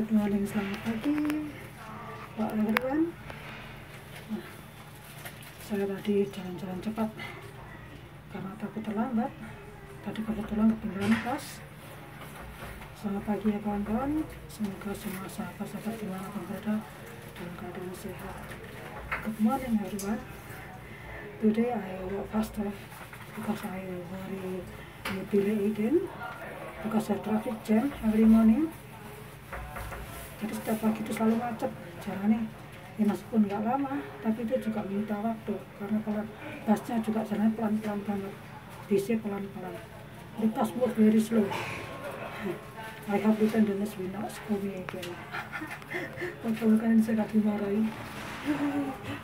Good morning, selamat pagi. Pak everyone nah, Saya tadi jalan-jalan cepat. Karena takut terlambat. Tadi kebetulan ketinggalan kelas Selamat pagi ya kawan-kawan. Semoga semua sahabat-sahabat di mana pun berada Dalam keadaan sehat. Good morning everyone. Today I work faster Because I worry be late again Because of traffic jam every morning jadi setiap pagi itu selalu macet jalannya ya meskipun nggak lama tapi itu juga minta waktu karena kalau busnya juga jalannya pelan-pelan banget busnya pelan-pelan. The bus move very slow. I hope the attendants will not scold me again. Kalau kan saya gak dimarahin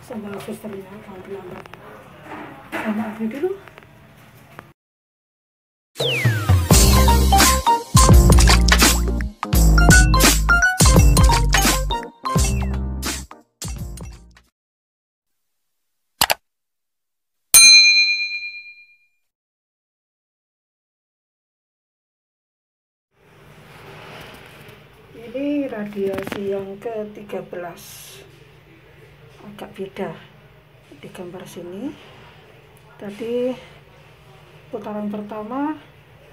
sama susternya kalau terlambat sama aja dulu radiasi yang ke-13 agak beda di gambar sini. Tadi putaran pertama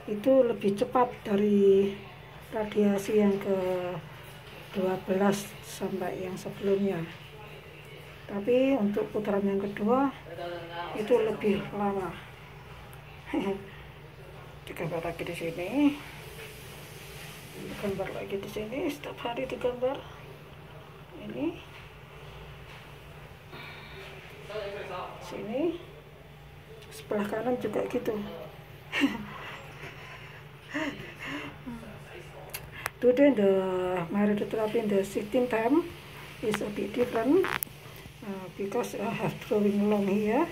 itu lebih cepat dari radiasi yang ke-12 sampai yang sebelumnya. Tapi untuk putaran yang kedua itu lebih lama. Digambar lagi di sini gambar lagi di sini setiap hari digambar ini. Sini. Sebelah kanan juga gitu. Today the married therapy in the 16 time is a bit different uh, because I have drawing along here.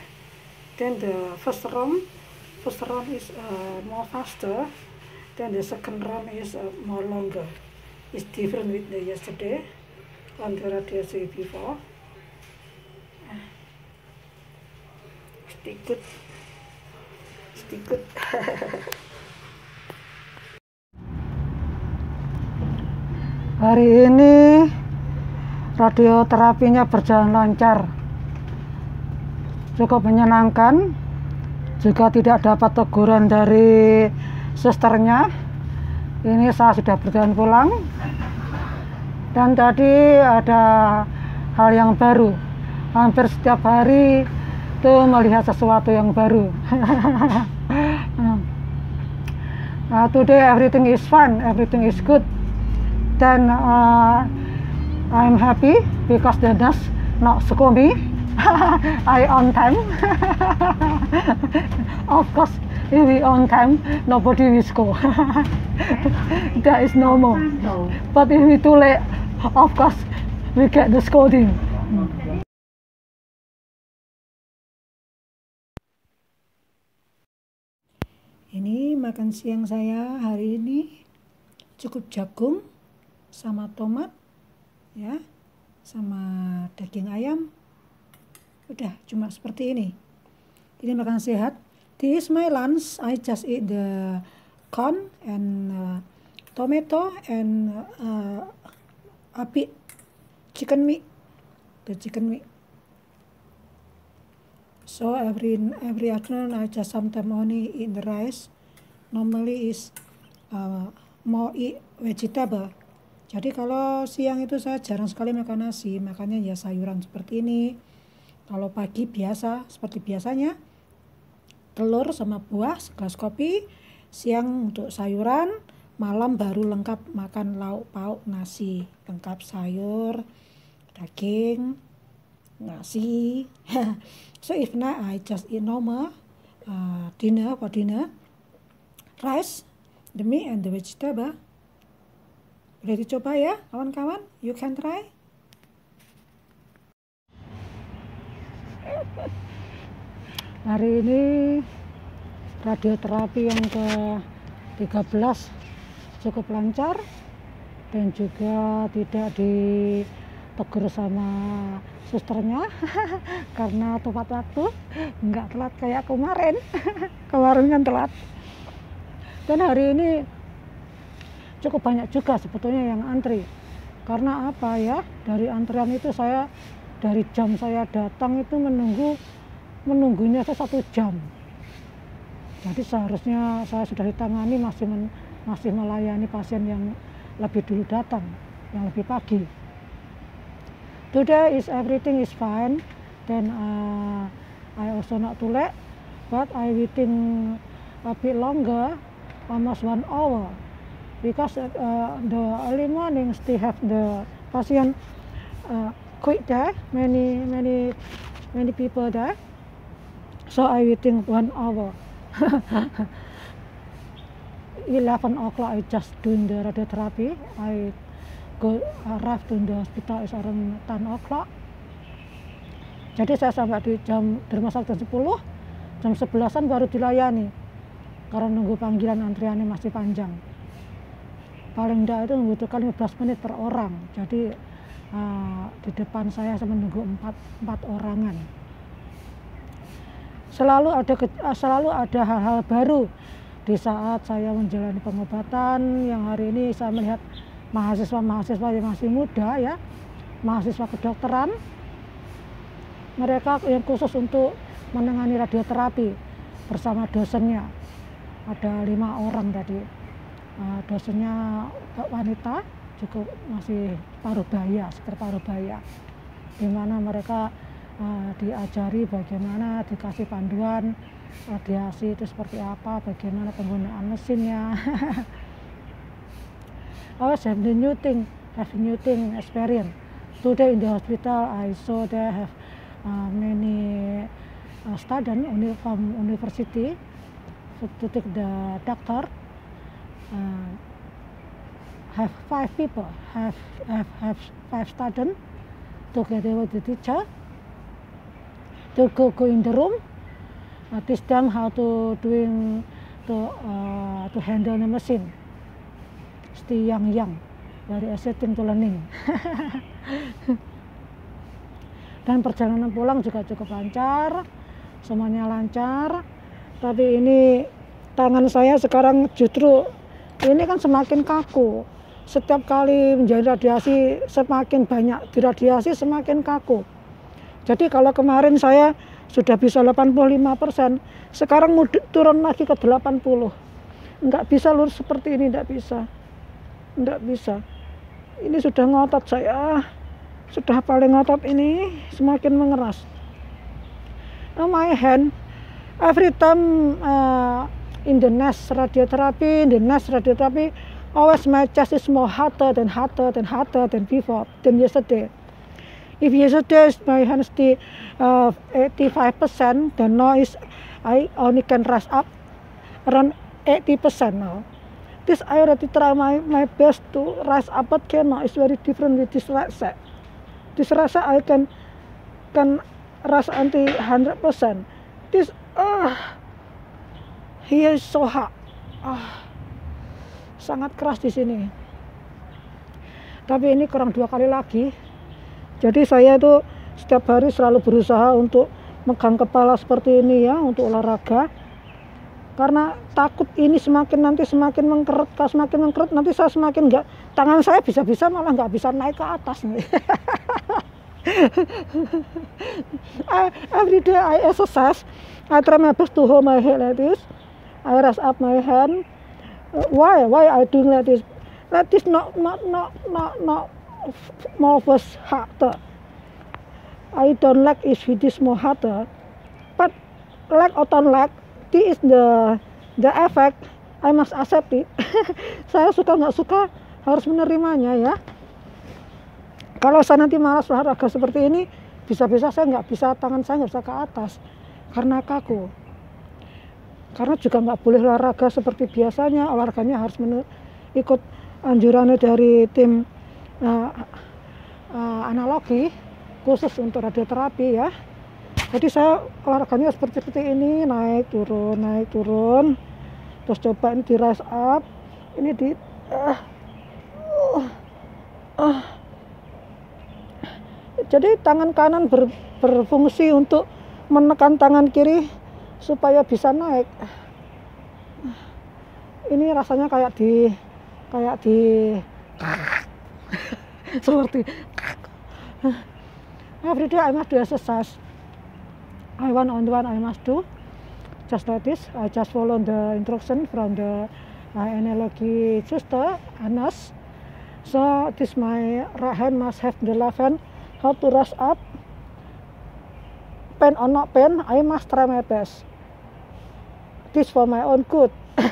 Then the first round first round is uh, more faster then the second run is uh, more longer. It's different with the yesterday. On the radiasi before stick good. Stick good. Hari ini radioterapinya berjalan lancar. Cukup menyenangkan. Juga tidak dapat teguran dari susternya. Ini saya sudah berjalan pulang. Dan tadi ada hal yang baru. Hampir setiap hari itu melihat sesuatu yang baru. Uh, today everything is fun everything is good. Then uh, I'm happy because the nurse not scold me. I on time. Of course if we on time, nobody will score. that is normal. No. But if we too late, of course, we get the scolding. Ini makan siang saya hari ini cukup jagung sama tomat ya sama daging ayam udah cuma seperti ini ini makan sehat this is my lunch. I just eat the corn and uh, tomato and uh, api chicken meat the chicken meat. So every every afternoon I just sometimes only eat the rice. Normally is uh, more eat vegetable. Jadi kalau siang itu saya jarang sekali makan nasi. Makanya ya sayuran seperti ini. Kalau pagi biasa seperti biasanya telur sama buah segelas kopi siang untuk sayuran malam baru lengkap makan lauk pauk nasi. Lengkap sayur daging nasi. So if not I just eat normal uh, dinner for dinner. Rice the meat and the vegetable. Udah dicoba ya kawan-kawan? You can try hari ini radioterapi yang ke 13 cukup lancar dan juga tidak ditegur sama susternya karena tepat waktu nggak telat kayak kemarin. Kemarin kan telat. Dan hari ini cukup banyak juga sebetulnya yang antri. Karena apa ya? Dari antrian itu saya dari jam saya datang itu menunggu menunggunya saya satu jam. Jadi seharusnya saya sudah ditangani masih men, masih melayani pasien yang lebih dulu datang yang lebih pagi. Today is everything is fine. Then uh, I also not too late but I waiting a bit longer almost one hour. Because uh, the early morning still have the patient uh, quick there. Many many many people there so I waiting one hour. 11 o'clock I just doing the radiotherapy. I go arrive to the hospital is around 10 o'clock. Jadi saya sampai di jam di rumah sakit jam 10 jam 11an baru dilayani. Karena nunggu panggilan antriannya masih panjang. Paling tidak itu membutuhkan 15 menit per orang. Jadi uh, di depan saya saya menunggu 4, 4 orangan selalu ada eh, selalu ada hal-hal baru. Di saat saya menjalani pengobatan yang hari ini saya melihat mahasiswa-mahasiswa yang masih muda ya mahasiswa kedokteran mereka yang khusus untuk menangani radioterapi bersama dosennya. Ada lima orang tadi. Uh, dosennya wanita cukup masih paruh baya sekitar paruh baya di mana mereka uh, diajari bagaimana dikasih panduan radiasi itu seperti apa, bagaimana penggunaan mesinnya. I was the new thing, have new thing experience. Today in the hospital, I saw there have uh, many uh, students from university to take the doctor. Uh, have five people, have, have, have five students together with the teacher to go, go in the room, uh, teach them how to doing to uh, to handle the machine. Still young young, very exciting to learning. Dan perjalanan pulang juga cukup lancar, semuanya lancar. Tapi ini tangan saya sekarang justru ini kan semakin kaku. Setiap kali menjalani radiasi semakin banyak diradiasi semakin kaku jadi kalau kemarin saya sudah bisa 85 persen, sekarang mau turun lagi ke 80. Enggak bisa lurus seperti ini, enggak bisa. Enggak bisa. Ini sudah ngotot saya. Sudah paling ngotot ini semakin mengeras. Now my hand, every time uh, in the next radiotherapy, in the next radiotherapy, always my chest is more hotter than hotter than hotter than before, than yesterday. If yesterday my hands the uh, 85%, then now is I only can rise up around 80% now. This I already try my, my best to rise up, but cannot. It's very different with this side. This side I can can rise until 100%. This uh, here is so hot. Uh, sangat keras di sini. Tapi ini kurang dua kali lagi jadi saya itu setiap hari selalu berusaha untuk megang kepala seperti ini ya untuk olahraga. Karena takut ini semakin nanti semakin mengkeret kalau semakin mengkeret nanti saya semakin enggak tangan saya bisa-bisa malah nggak bisa naik ke atas nih. Every day I exercise I try my best to hold my head like this. I raise up my hand. Why why I doing like this? Like this not not not not not was harder. I don't like this more harder. But like or don't like, this is the the effect. I must accept it. saya suka nggak suka harus menerimanya ya. Kalau saya nanti malas olahraga seperti ini, bisa-bisa saya nggak bisa tangan saya nggak bisa ke atas karena kaku. Karena juga nggak boleh olahraga seperti biasanya, olahraganya harus ikut anjurannya dari tim uh, uh, analogi khusus untuk radioterapi ya. Jadi saya olahraganya seperti seperti ini naik turun naik turun. Terus coba ini di rise up ini di uh, uh, uh. jadi tangan kanan ber, berfungsi untuk menekan tangan kiri supaya bisa naik. Ini rasanya kayak di kayak di seperti every day I must do exercise. I want on one I must do just like this. I just follow the instruction from the uh, analogy sister Anas so this my right hand must have the left hand how to rush up. Pain or not pain I must try my best. This for my own good.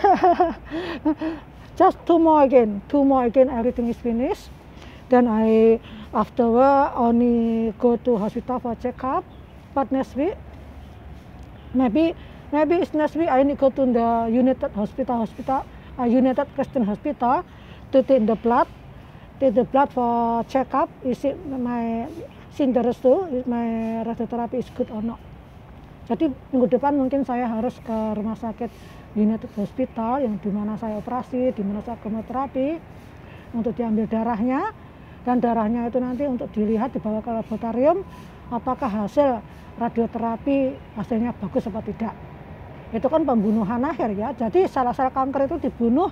Just two more again two more again everything is finished then I afterward only go to hospital for checkup. But next week maybe maybe it's next week I need go to the United Hospital Hospital uh, United Christian Hospital to take the blood take the blood for checkup. Is it my sinterus too is my radiotherapy is good or not? Jadi minggu depan mungkin saya harus ke rumah sakit United Hospital yang di mana saya operasi, di mana saya kemoterapi untuk diambil darahnya dan darahnya itu nanti untuk dilihat dibawa ke laboratorium apakah hasil radioterapi hasilnya bagus atau tidak. Itu kan pembunuhan akhir ya. Jadi sel-sel kanker itu dibunuh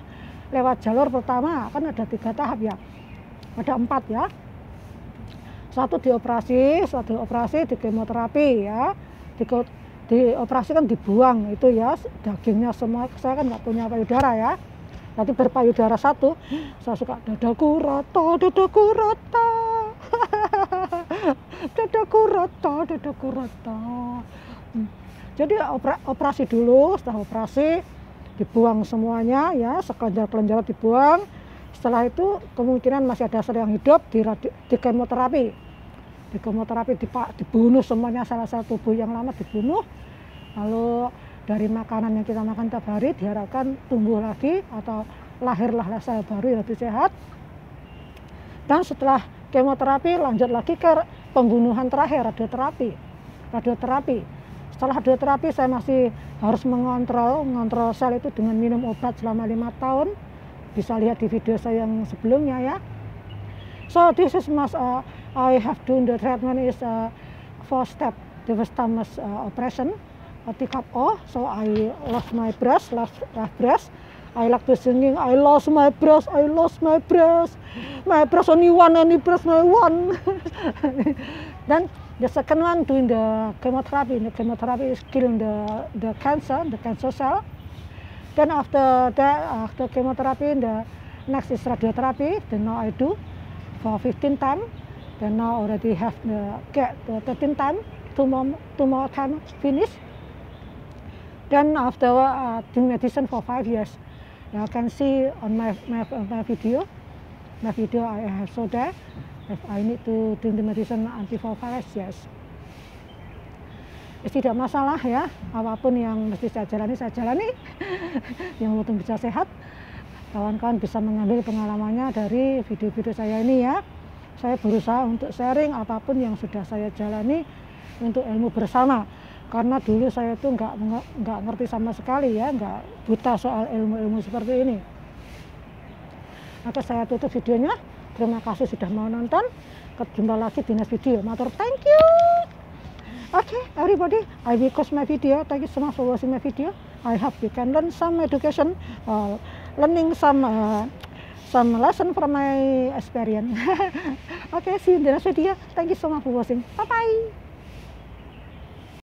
lewat jalur pertama kan ada tiga tahap ya. Ada empat ya. Satu dioperasi satu operasi di kemoterapi ya. Di, dioperasi kan dibuang itu ya dagingnya semua. Saya kan nggak punya payudara ya nanti berpayudara satu saya suka dadaku rata dadaku rata. Dadaku rata dadaku rata. Hmm. jadi operasi dulu setelah operasi dibuang semuanya ya sekelenjar-kelenjar dibuang. Setelah itu kemungkinan masih ada sel yang hidup di, di kemoterapi di kemoterapi dibunuh semuanya salah satu tubuh yang lama dibunuh. Lalu dari makanan yang kita makan tiap hari diharapkan tumbuh lagi atau lahirlah sel baru yang lebih sehat. Dan setelah kemoterapi lanjut lagi ke pembunuhan terakhir radioterapi. Radioterapi. Setelah radioterapi saya masih harus mengontrol, mengontrol sel itu dengan minum obat selama lima tahun. Bisa lihat di video saya yang sebelumnya ya. So this is mas uh, I have done the treatment is uh, four step. The first time uh, operation take up oh so I lost my breast lost, lost breast I like to singing I lost my breast I lost my breast my breast only one only breast my one. Then the second one doing the chemotherapy the chemotherapy is killing the the cancer the cancer cell. Then after that after chemotherapy the next is radiotherapy then now I do for 15 times then now already have the get the 13 time two more two more time finish then after uh, doing medicine for five years, you can see on my, my, my video, my video I have so there, if I need to do the medicine years. Ya, tidak masalah ya, apa pun yang mesti saya jalani, saya jalani. yang penting bisa sehat. Kawan-kawan bisa mengambil pengalamannya dari video-video saya ini ya. Saya berusaha untuk sharing apa pun yang sudah saya jalani untuk ilmu bersama karena dulu saya tuh nggak nggak ngerti sama sekali ya nggak buta soal ilmu-ilmu seperti ini. Maka saya tutup videonya. Terima kasih sudah mau nonton. Ketemu lagi di next video. Matur thank you. Okay everybody I will close my video. Thank you so much for watching my video. I hope you can learn some education uh, learning some uh, some lesson from my experience. Okay see you in the next video. Thank you so much for watching. Bye bye